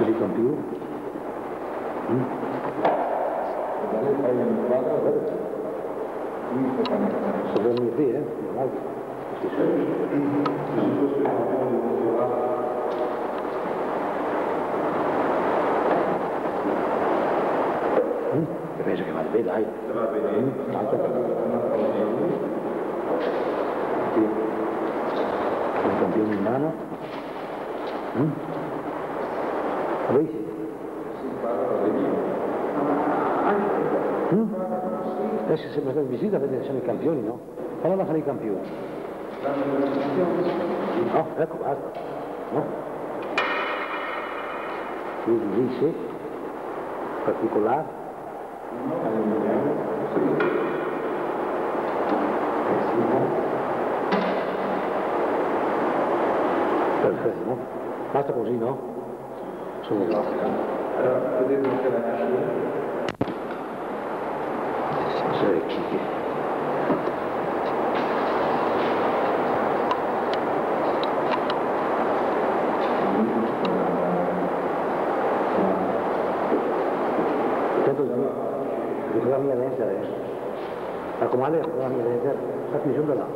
feliz contigo? Eso es muy bien, ¿eh? Sí, sí. ¿Qué pienso que más vida hay? Aquí. Un campeón humano. ¿Mm? Lui? Mm? Adesso sembra stata in visita a vedere se sono i campioni, no? Allora fare i campioni. No, ecco, guarda. No? Quindi dice, particolare. Perfetto, no? Basta così, no? Cosa mi leggere? Sta qui giù da là.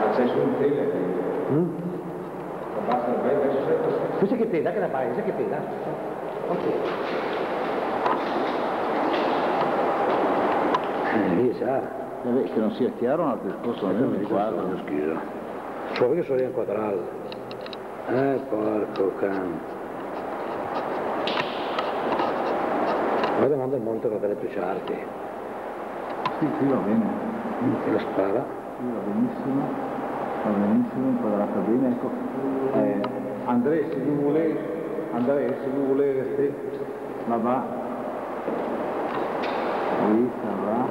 Accesso in tele, Mm? Basta, vai verso questo. Questa che peda, che la fai? Questa che peda? Ok. Eh, lì sa. Vabbè, che non sia chiaro un altro discorso, non mi riguarda. lo schizo. Cioè che sono in quadrale. Eh, porco cane. Guarda manda il monte con delle picciarti. Sì, qui va bene, E la spara. qui va benissimo, va benissimo, inquadrata bene, ecco. Eh, Andrea, se tu vuoi, Andrea, se tu vuoi restare, là va. Ça va.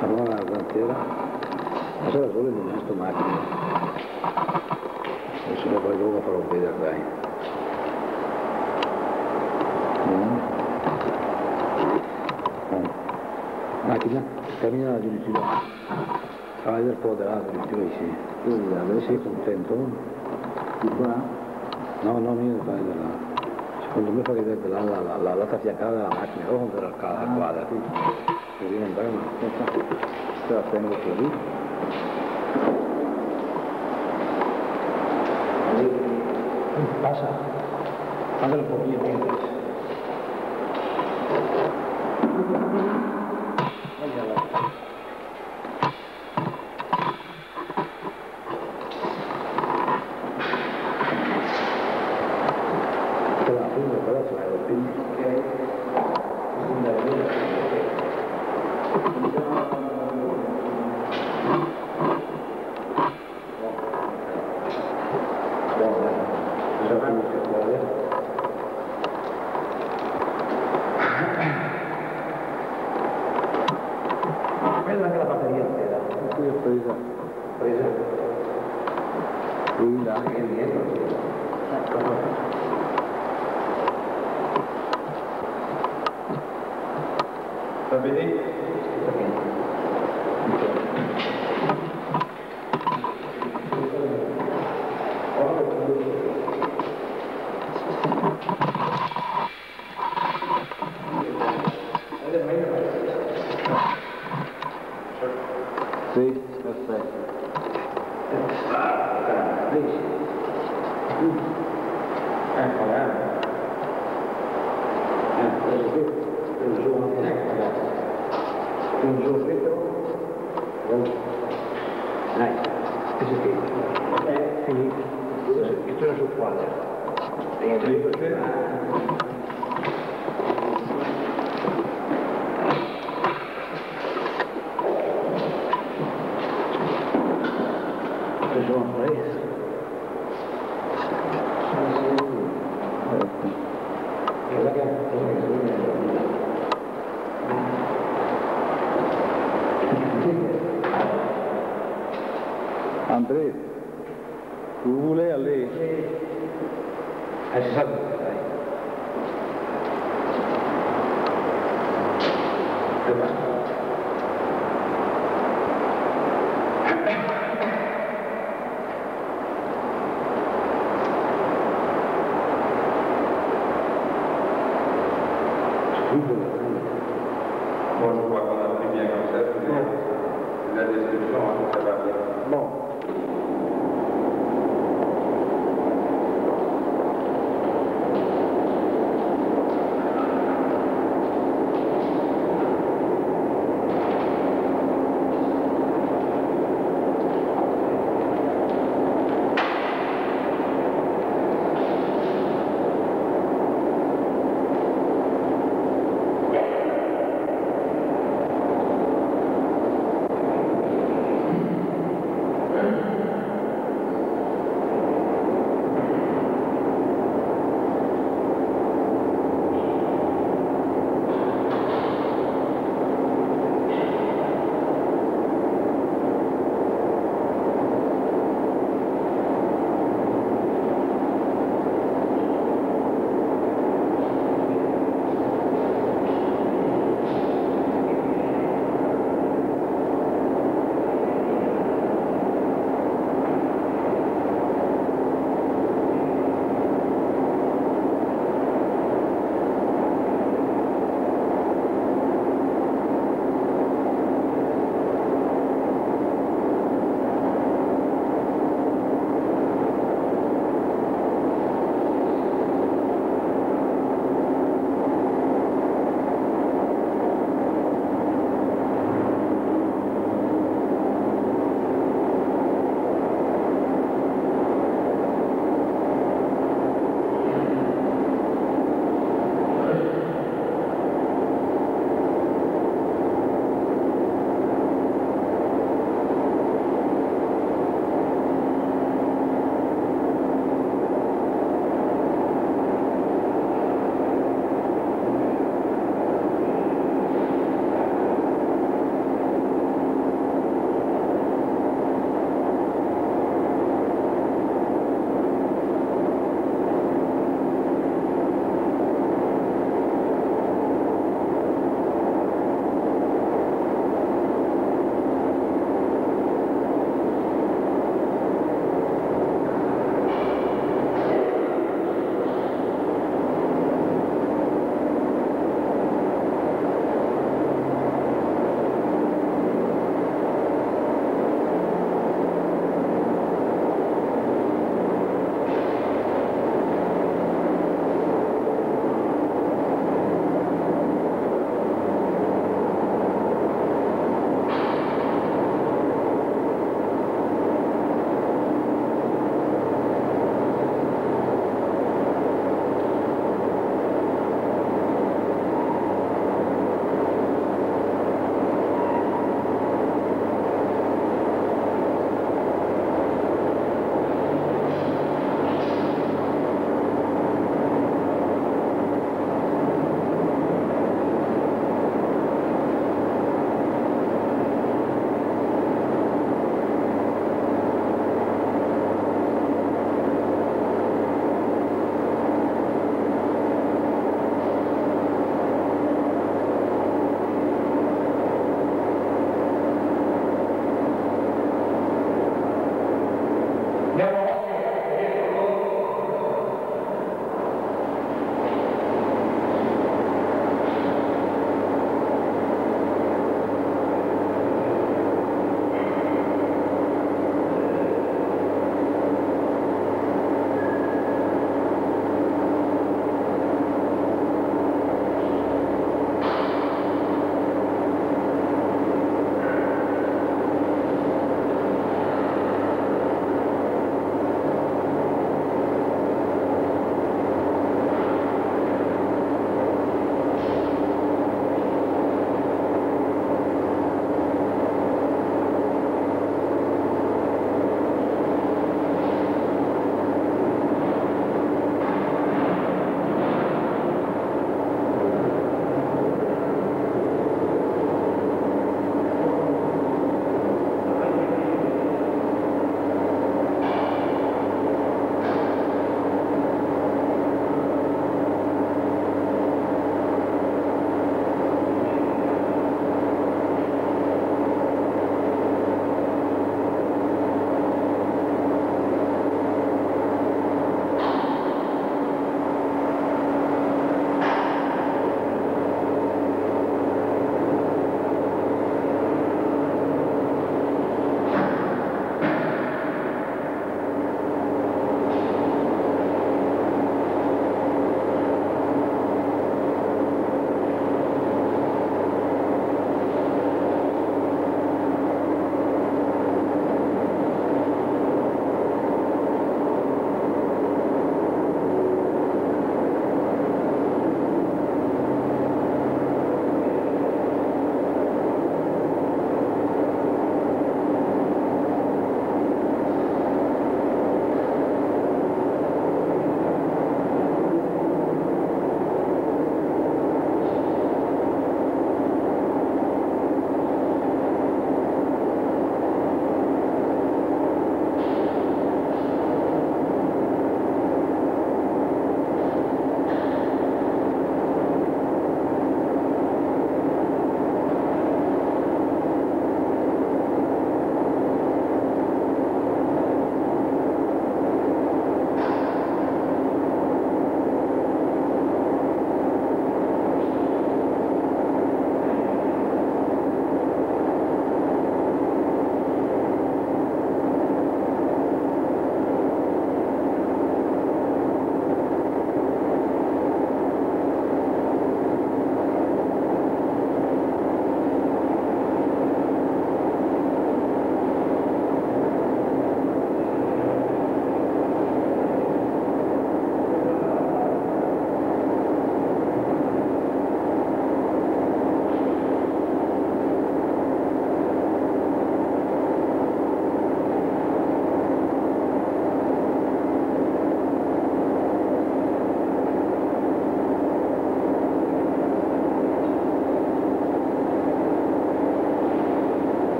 Allora la frontiera. Ma sarà solo in questo macchina. Adesso lo poi dopo farò vedere dai. Mm. Mm. Macchina, cammina la giudicina. Fai del tuo delato, dicevo sì. Dove Sei contento? Di qua? No, no, io ne fai della... Secondo me fa vedere la, la, la, la latta fiancata della macchina, non con la Ah, quadra. sì. Così non vai mai. Aspetta, te la tengo così. Pasa. Mándalo por mí, mientras. Te la prima, però se vai al primo. Quella anche la batteria intera. Qui ho presa. Presa. Qui là. Anche dietro. Va bene? Sì, perfetto. Ecco,